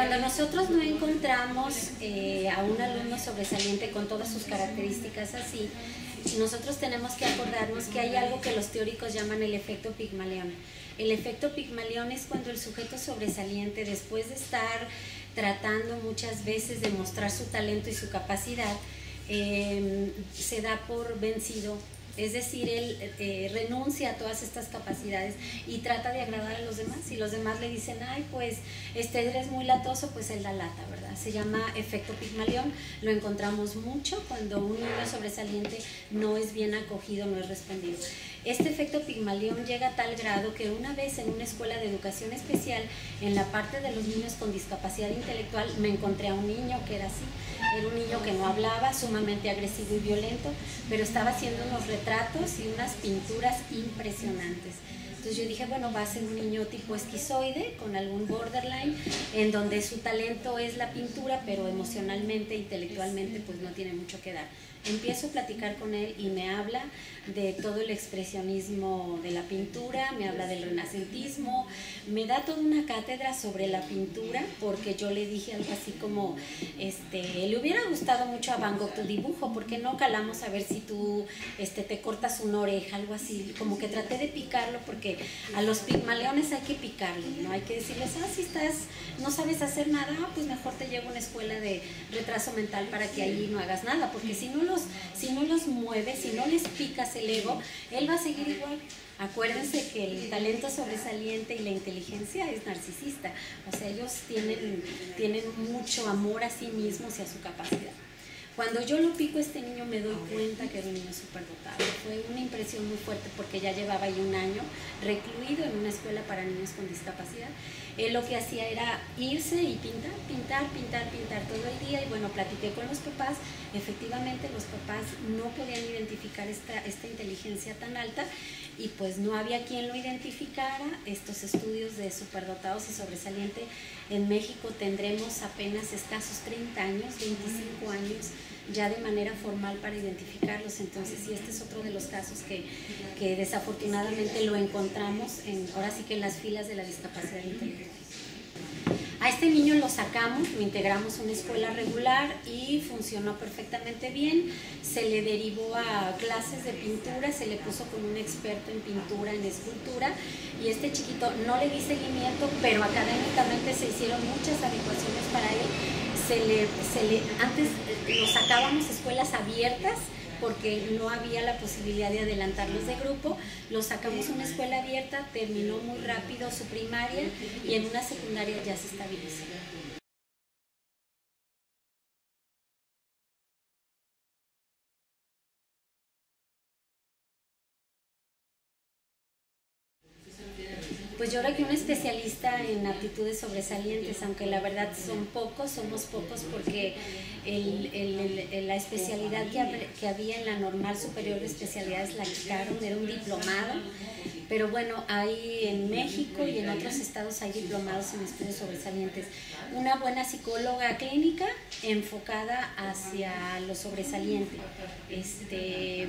Cuando nosotros no encontramos eh, a un alumno sobresaliente con todas sus características así, nosotros tenemos que acordarnos que hay algo que los teóricos llaman el efecto Pigmalión. El efecto Pigmalión es cuando el sujeto sobresaliente, después de estar tratando muchas veces de mostrar su talento y su capacidad, eh, se da por vencido es decir, él eh, renuncia a todas estas capacidades y trata de agradar a los demás. Y los demás le dicen, ay, pues este eres muy latoso, pues él da lata, ¿verdad? Se llama efecto Pigmalión. Lo encontramos mucho cuando un niño sobresaliente no es bien acogido, no es respondido. Este efecto Pigmalión llega a tal grado que una vez en una escuela de educación especial, en la parte de los niños con discapacidad intelectual, me encontré a un niño que era así. Era un niño que no hablaba, sumamente agresivo y violento, pero estaba haciendo unos y unas pinturas impresionantes. Entonces yo dije, bueno, va a ser un niño tipo esquizoide, con algún borderline, en donde su talento es la pintura, pero emocionalmente, intelectualmente, pues no tiene mucho que dar. Empiezo a platicar con él y me habla de todo el expresionismo de la pintura, me habla del renacentismo, me da toda una cátedra sobre la pintura, porque yo le dije algo así como, este, le hubiera gustado mucho a Van Gogh tu dibujo, ¿por qué no calamos a ver si tú este, te cortas una oreja, algo así? Como que traté de picarlo, porque a los pigmaleones hay que picarle, ¿no? Hay que decirles, ah, si estás, no sabes hacer nada, ah, pues mejor te llevo a una escuela de retraso mental para que ahí no hagas nada, porque si no los, si no los mueves, si no les picas el ego, él va a seguir igual. Acuérdense que el talento sobresaliente y la inteligencia es narcisista, o sea, ellos tienen, tienen mucho amor a sí mismos y a su capacidad. Cuando yo lo pico a este niño me doy cuenta que era un niño superdotado. Fue una impresión muy fuerte porque ya llevaba ahí un año recluido en una escuela para niños con discapacidad. Él lo que hacía era irse y pintar, pintar, pintar, pintar todo el día. Y bueno, platiqué con los papás. Efectivamente, los papás no podían identificar esta, esta inteligencia tan alta y pues no había quien lo identificara. Estos estudios de superdotados y sobresaliente en México tendremos apenas escasos 30 años, 25 años ya de manera formal para identificarlos. Entonces, sí, este es otro de los casos que, que desafortunadamente lo encontramos en, ahora sí que en las filas de la discapacidad intelectual. A este niño lo sacamos, lo integramos a una escuela regular y funcionó perfectamente bien. Se le derivó a clases de pintura, se le puso con un experto en pintura, en escultura y este chiquito no le di seguimiento, pero académicamente se hicieron muchas adecuaciones para él. Se le, se le, antes lo sacábamos escuelas abiertas porque no había la posibilidad de adelantarlos de grupo. Lo sacamos a una escuela abierta, terminó muy rápido su primaria y en una secundaria ya se estabilizó. Pues yo creo que un especialista en aptitudes sobresalientes, aunque la verdad son pocos, somos pocos porque la especialidad que, había en la normal superior de especialidades la quitaron, era un diplomado, pero bueno, hay en México y en otros estados hay diplomados en estudios sobresalientes. Una buena psicóloga clínica enfocada hacia lo sobresaliente. Este,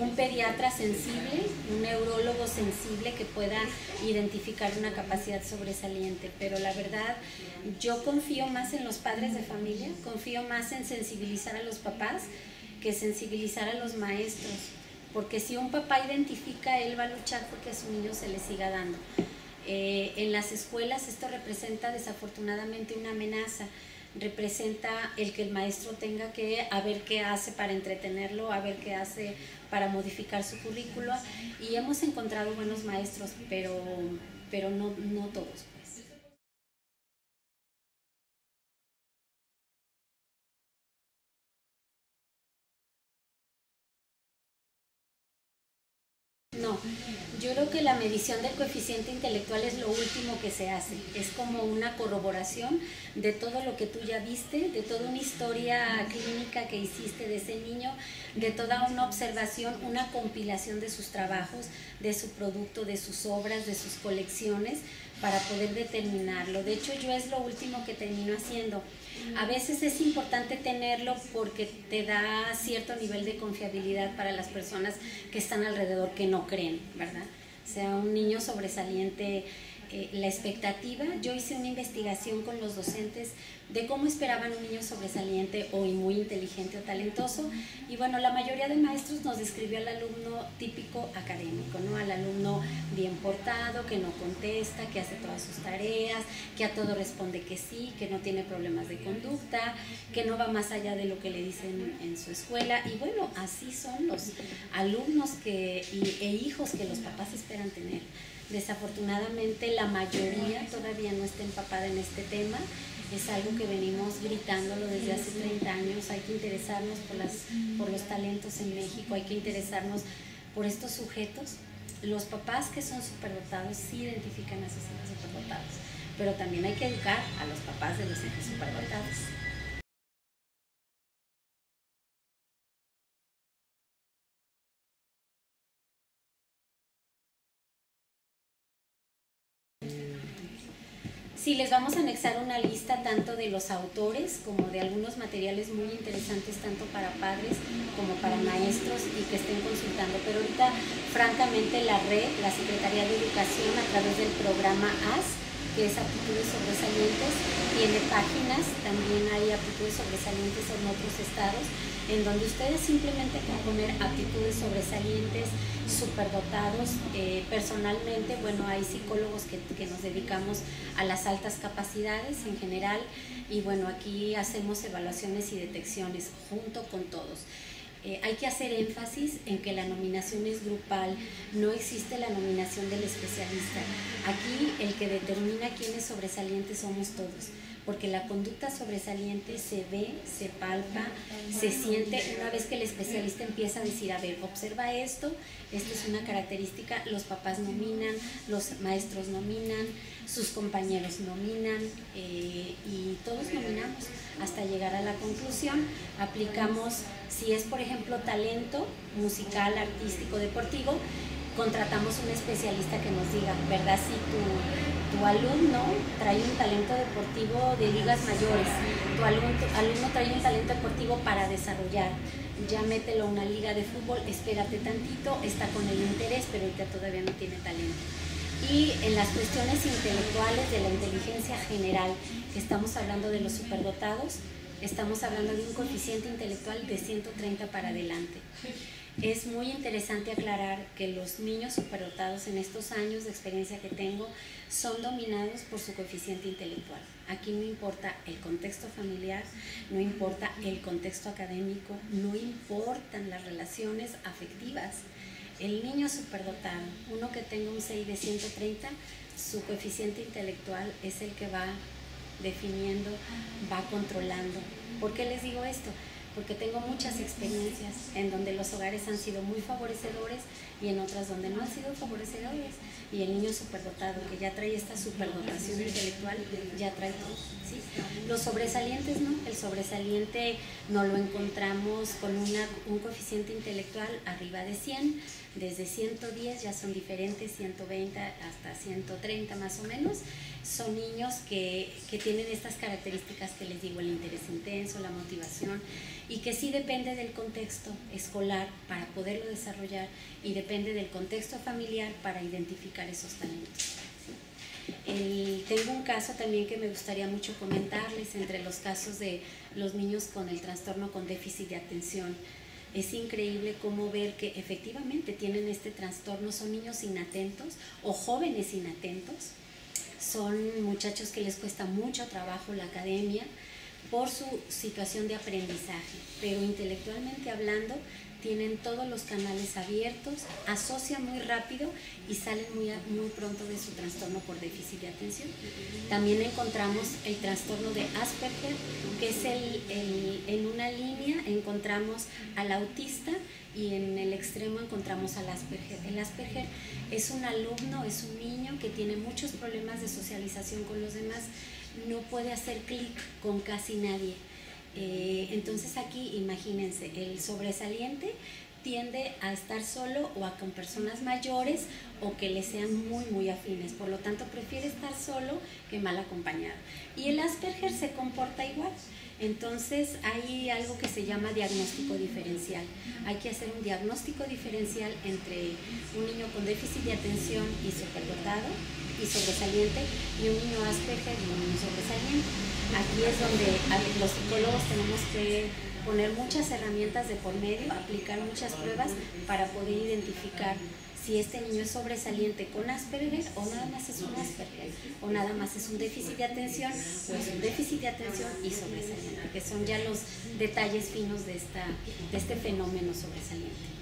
un pediatra sensible, un neurólogo sensible que pueda identificar una capacidad sobresaliente. Pero la verdad, yo confío más en los padres de familia, confío más en sensibilizar a los papás que sensibilizar a los maestros. Porque si un papá identifica, él va a luchar porque a su niño se le siga dando. Eh, en las escuelas esto representa desafortunadamente una amenaza representa el que el maestro tenga que a ver qué hace para entretenerlo, a ver qué hace para modificar su currículo y hemos encontrado buenos maestros, pero, pero no, no todos. Medición del coeficiente intelectual es lo último que se hace. Es como una corroboración de todo lo que tú ya viste, de toda una historia clínica que hiciste de ese niño, de toda una observación, una compilación de sus trabajos, de su producto, de sus obras, de sus colecciones, para poder determinarlo. De hecho, yo es lo último que termino haciendo. A veces es importante tenerlo porque te da cierto nivel de confiabilidad para las personas que están alrededor que no creen, ¿verdad? Sea, un niño sobresaliente la expectativa. Yo hice una investigación con los docentes de cómo esperaban un niño sobresaliente o muy inteligente o talentoso. Y bueno, la mayoría de maestros nos describió al alumno típico académico, ¿no? Al alumno bien portado, que no contesta, que hace todas sus tareas, que a todo responde que sí, que no tiene problemas de conducta, que no va más allá de lo que le dicen en su escuela. Y bueno, así son los alumnos que, e hijos que los papás esperan tener. Desafortunadamente la mayoría todavía no está empapada en este tema. Es algo que venimos gritándolo desde hace 30 años, hay que interesarnos por, las, por los talentos en México, hay que interesarnos por estos sujetos. Los papás que son superdotados sí identifican a sus hijos superdotados, pero también hay que educar a los papás de los hijos superdotados. Sí, les vamos a anexar una lista tanto de los autores como de algunos materiales muy interesantes tanto para padres como para maestros y que estén consultando. Pero ahorita, francamente, la red, la Secretaría de Educación a través del programa AS, que es aptitudes sobresalientes, tiene páginas, también hay aptitudes sobresalientes en otros estados, en donde ustedes simplemente pueden poner aptitudes sobresalientes, superdotados. Eh, personalmente, bueno, hay psicólogos que, que nos dedicamos a las altas capacidades en general y bueno, aquí hacemos evaluaciones y detecciones junto con todos. Eh, hay que hacer énfasis en que la nominación es grupal, no existe la nominación del especialista. Aquí el que determina quién es sobresaliente somos todos, porque la conducta sobresaliente se ve, se palpa, se siente una vez que el especialista empieza a decir, a ver, observa esto, esta es una característica, los papás nominan, los maestros nominan, sus compañeros nominan eh, y todos nominamos hasta llegar a la conclusión. Aplicamos, si es por ejemplo talento musical, artístico, deportivo, contratamos un especialista que nos diga, ¿verdad? Si tu, alumno trae un talento deportivo de ligas mayores, tu alumno, alumno trae un talento deportivo para desarrollar, ya mételo a una liga de fútbol, espérate tantito, está con el interés, pero ahorita todavía no tiene talento y en las cuestiones intelectuales de la inteligencia general, que estamos hablando de los superdotados, estamos hablando de un coeficiente intelectual de 130 para adelante. Es muy interesante aclarar que los niños superdotados en estos años de experiencia que tengo son dominados por su coeficiente intelectual. Aquí no importa el contexto familiar, no importa el contexto académico, no importan las relaciones afectivas el niño superdotado, uno que tenga un CI de 130, su coeficiente intelectual es el que va definiendo, va controlando. ¿Por qué les digo esto? Porque tengo muchas experiencias en donde los hogares han sido muy favorecedores y en otras donde no han sido favorecedores. Y el niño superdotado, que ya trae esta superdotación intelectual, ya trae todo. Los sobresalientes, ¿no? El sobresaliente no lo encontramos con una, un coeficiente intelectual arriba de 100 desde 110 ya son diferentes, 120 hasta 130 más o menos. Son niños que, que, tienen estas características que les digo, el interés intenso, la motivación, y que sí depende del contexto escolar para poderlo desarrollar y depende del contexto familiar para identificar esos talentos. tengo un caso también que me gustaría mucho comentarles entre los casos de los niños con el trastorno con déficit de atención es increíble cómo ver que efectivamente tienen este trastorno, son niños inatentos o jóvenes inatentos, son muchachos que les cuesta mucho trabajo la academia por su situación de aprendizaje, pero intelectualmente hablando tienen todos los canales abiertos, asocian muy rápido y salen muy, muy pronto de su trastorno por déficit de atención. También encontramos el trastorno de Asperger, que es el, en una línea encontramos al autista y en el extremo encontramos al Asperger. El Asperger es un alumno, es un niño que tiene muchos problemas de socialización con los demás, no puede hacer clic con casi nadie eh, entonces aquí imagínense, el sobresaliente tiende a estar solo o a con personas mayores o que le sean muy muy afines, por lo tanto prefiere estar solo que mal acompañado. Y el Asperger se comporta igual. Entonces hay algo que se llama diagnóstico diferencial. Hay que hacer un diagnóstico diferencial entre un niño con déficit de atención y superdotado y sobresaliente y un niño Asperger y un niño sobresaliente. Aquí es donde los psicólogos tenemos que poner muchas herramientas de por medio, aplicar muchas pruebas para poder identificar si este niño es sobresaliente con Asperger o nada más es un Asperger o nada más es un déficit de atención o es un déficit de atención y sobresaliente, que son ya los detalles finos de, esta, de este fenómeno sobresaliente.